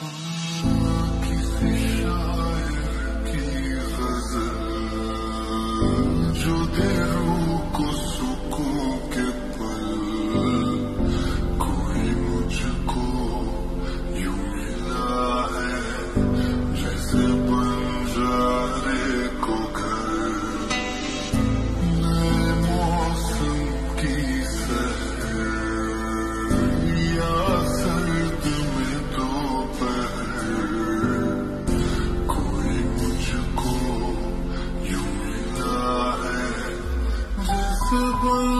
Oh. Good.